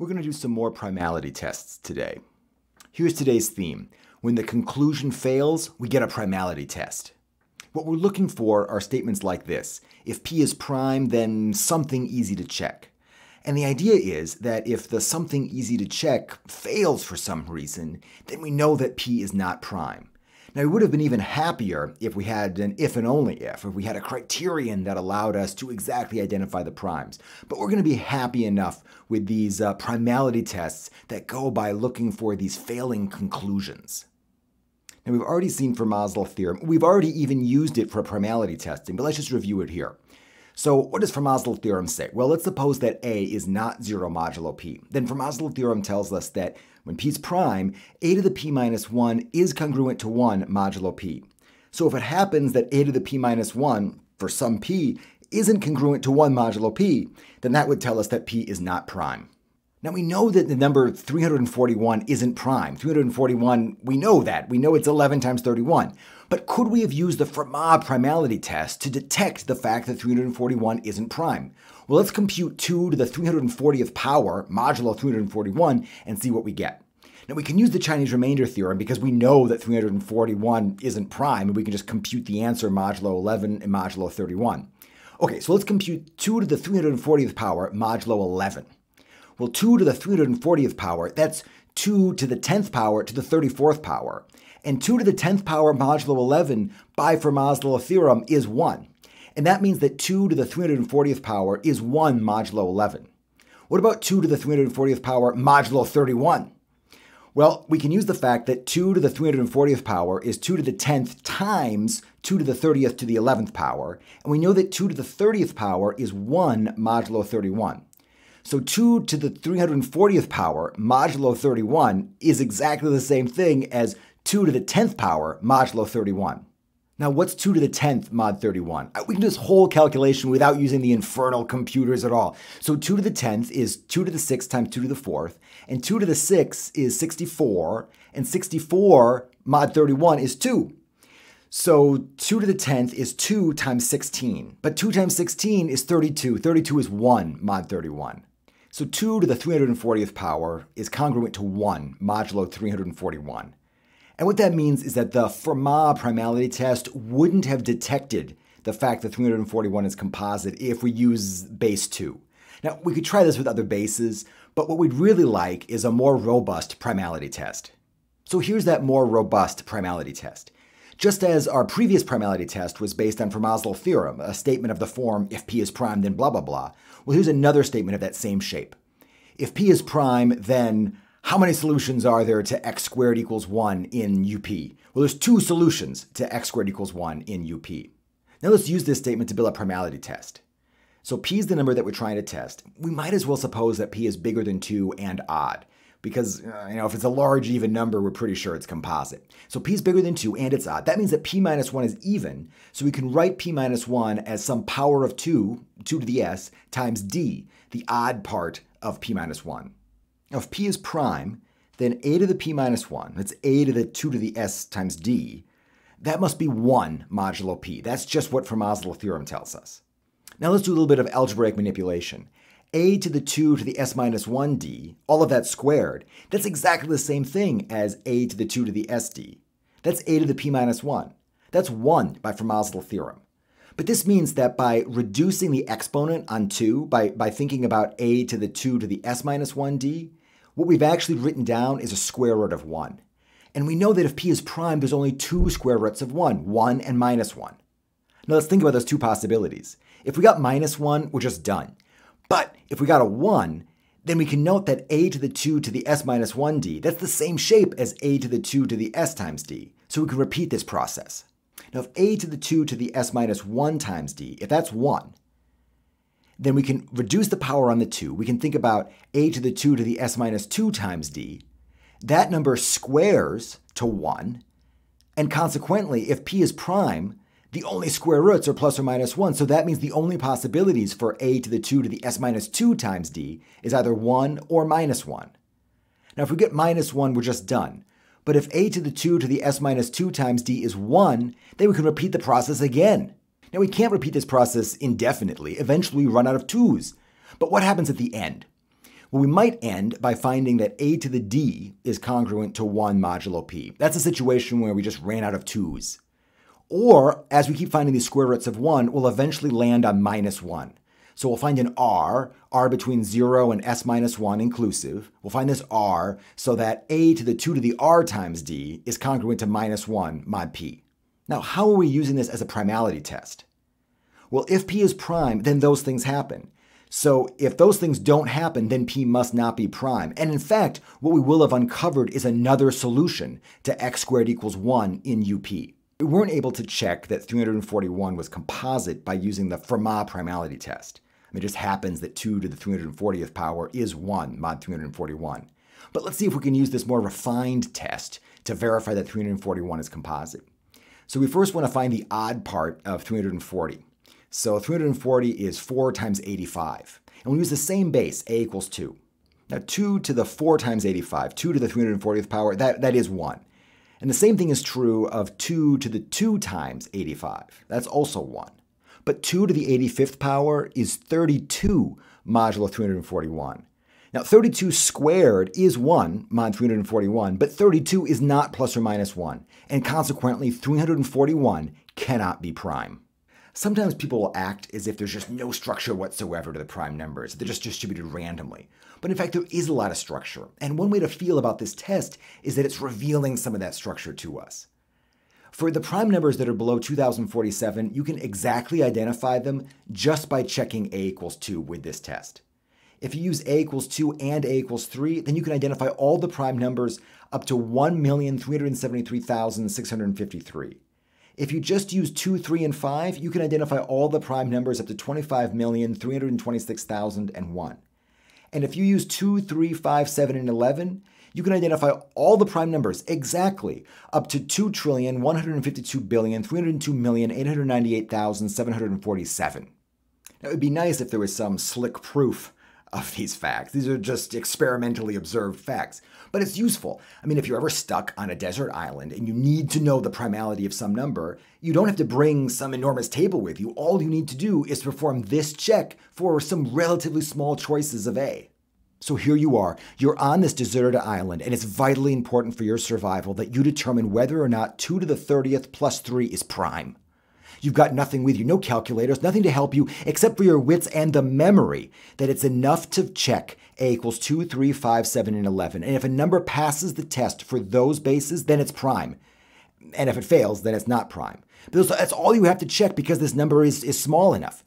We're going to do some more primality tests today. Here's today's theme. When the conclusion fails, we get a primality test. What we're looking for are statements like this. If P is prime, then something easy to check. And the idea is that if the something easy to check fails for some reason, then we know that P is not prime. Now, we would have been even happier if we had an if and only if, if we had a criterion that allowed us to exactly identify the primes. But we're going to be happy enough with these uh, primality tests that go by looking for these failing conclusions. Now, we've already seen Fermat's theorem. We've already even used it for primality testing, but let's just review it here. So what does Fermat's Little theorem say? Well, let's suppose that A is not 0 modulo P. Then Fermat's Little theorem tells us that when P is prime, A to the P minus 1 is congruent to 1 modulo P. So if it happens that A to the P minus 1, for some P, isn't congruent to 1 modulo P, then that would tell us that P is not prime. Now we know that the number 341 isn't prime. 341, we know that. We know it's 11 times 31. But could we have used the Fermat primality test to detect the fact that 341 isn't prime? Well, let's compute 2 to the 340th power, modulo 341, and see what we get. Now we can use the Chinese remainder theorem because we know that 341 isn't prime, and we can just compute the answer modulo 11 and modulo 31. Okay, so let's compute 2 to the 340th power, modulo 11. Well, 2 to the 340th power, that's 2 to the 10th power to the 34th power. And 2 to the 10th power modulo 11 by Fermat's theorem is 1. And that means that 2 to the 340th power is 1 modulo 11. What about 2 to the 340th power modulo 31? Well, we can use the fact that 2 to the 340th power is 2 to the 10th times 2 to the 30th to the 11th power, and we know that 2 to the 30th power is 1 modulo 31. So 2 to the 340th power modulo 31 is exactly the same thing as 2 to the 10th power modulo 31. Now, what's 2 to the 10th mod 31? Uh, we can do this whole calculation without using the infernal computers at all. So 2 to the 10th is 2 to the 6th times 2 to the 4th, and 2 to the 6th is 64, and 64 mod 31 is 2. So 2 to the 10th is 2 times 16, but 2 times 16 is 32. 32 is 1 mod 31. So 2 to the 340th power is congruent to 1 modulo 341. And what that means is that the Fermat primality test wouldn't have detected the fact that 341 is composite if we use base 2. Now, we could try this with other bases, but what we'd really like is a more robust primality test. So here's that more robust primality test. Just as our previous primality test was based on Fermat's Little theorem, a statement of the form, if P is prime, then blah, blah, blah, well, here's another statement of that same shape. If P is prime, then how many solutions are there to x squared equals 1 in UP? Well, there's two solutions to x squared equals 1 in UP. Now let's use this statement to build a primality test. So p is the number that we're trying to test. We might as well suppose that p is bigger than 2 and odd because uh, you know if it's a large even number, we're pretty sure it's composite. So p is bigger than 2 and it's odd. That means that p minus 1 is even, so we can write p minus 1 as some power of 2, 2 to the s, times d, the odd part of p minus 1. Now if p is prime, then a to the p minus 1, that's a to the 2 to the s times d, that must be 1 modulo p. That's just what Fermat's little theorem tells us. Now let's do a little bit of algebraic manipulation a to the 2 to the s minus 1d, all of that squared, that's exactly the same thing as a to the 2 to the sd. That's a to the p minus 1. That's 1 by Fermat's little theorem. But this means that by reducing the exponent on 2, by, by thinking about a to the 2 to the s minus 1d, what we've actually written down is a square root of 1. And we know that if p is prime, there's only two square roots of 1, 1 and minus 1. Now let's think about those two possibilities. If we got minus 1, we're just done. But if we got a 1, then we can note that a to the 2 to the s minus 1d, that's the same shape as a to the 2 to the s times d. So we can repeat this process. Now if a to the 2 to the s minus 1 times d, if that's 1, then we can reduce the power on the 2. We can think about a to the 2 to the s minus 2 times d. That number squares to 1, and consequently, if p is prime, the only square roots are plus or minus 1, so that means the only possibilities for a to the 2 to the s minus 2 times d is either 1 or minus 1. Now if we get minus 1, we're just done. But if a to the 2 to the s minus 2 times d is 1, then we can repeat the process again. Now we can't repeat this process indefinitely. Eventually we run out of 2's. But what happens at the end? Well, we might end by finding that a to the d is congruent to 1 modulo p. That's a situation where we just ran out of 2's. Or, as we keep finding these square roots of 1, we'll eventually land on minus 1. So we'll find an r, r between 0 and s minus 1 inclusive. We'll find this r so that a to the 2 to the r times d is congruent to minus 1 mod p. Now, how are we using this as a primality test? Well, if p is prime, then those things happen. So if those things don't happen, then P must not be prime. And in fact, what we will have uncovered is another solution to x squared equals 1 in UP. We weren't able to check that 341 was composite by using the Fermat primality test. It just happens that 2 to the 340th power is 1 mod 341. But let's see if we can use this more refined test to verify that 341 is composite. So we first want to find the odd part of 340. So 340 is 4 times 85. And we use the same base, a equals 2. Now 2 to the 4 times 85, 2 to the 340th power, that, that is 1. And the same thing is true of 2 to the 2 times 85. That's also 1. But 2 to the 85th power is 32 modulo 341. Now 32 squared is 1 mod 341, but 32 is not plus or minus 1, and consequently 341 cannot be prime. Sometimes people will act as if there's just no structure whatsoever to the prime numbers. They're just distributed randomly. But in fact, there is a lot of structure. And one way to feel about this test is that it's revealing some of that structure to us. For the prime numbers that are below 2047, you can exactly identify them just by checking a equals 2 with this test. If you use a equals 2 and a equals 3, then you can identify all the prime numbers up to 1,373,653. If you just use 2, 3, and 5, you can identify all the prime numbers up to 25,326,001. And if you use 2, 3, 5, 7, and 11, you can identify all the prime numbers exactly up to 2,152,302,898,747. Now, it would be nice if there was some slick proof of these facts. These are just experimentally observed facts, but it's useful. I mean, if you're ever stuck on a desert island and you need to know the primality of some number, you don't have to bring some enormous table with you. All you need to do is perform this check for some relatively small choices of A. So here you are, you're on this deserted island, and it's vitally important for your survival that you determine whether or not 2 to the 30th plus 3 is prime. You've got nothing with you, no calculators, nothing to help you except for your wits and the memory that it's enough to check a equals 2, 3, 5, 7, and 11. And if a number passes the test for those bases, then it's prime. And if it fails, then it's not prime. But that's all you have to check because this number is, is small enough.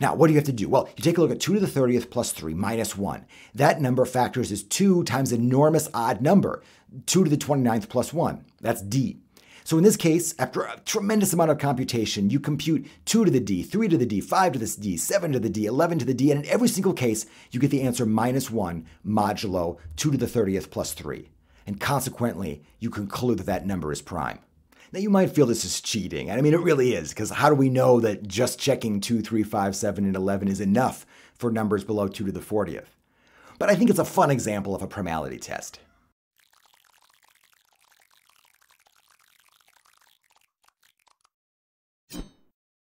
Now, what do you have to do? Well, you take a look at 2 to the 30th plus 3 minus 1. That number factors is 2 times enormous odd number, 2 to the 29th plus 1. That's D. So in this case, after a tremendous amount of computation, you compute 2 to the d, 3 to the d, 5 to the d, 7 to the d, 11 to the d, and in every single case, you get the answer minus 1 modulo 2 to the 30th plus 3. And consequently, you conclude that that number is prime. Now, you might feel this is cheating. And I mean, it really is, because how do we know that just checking 2, 3, 5, 7, and 11 is enough for numbers below 2 to the 40th? But I think it's a fun example of a primality test.